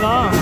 了。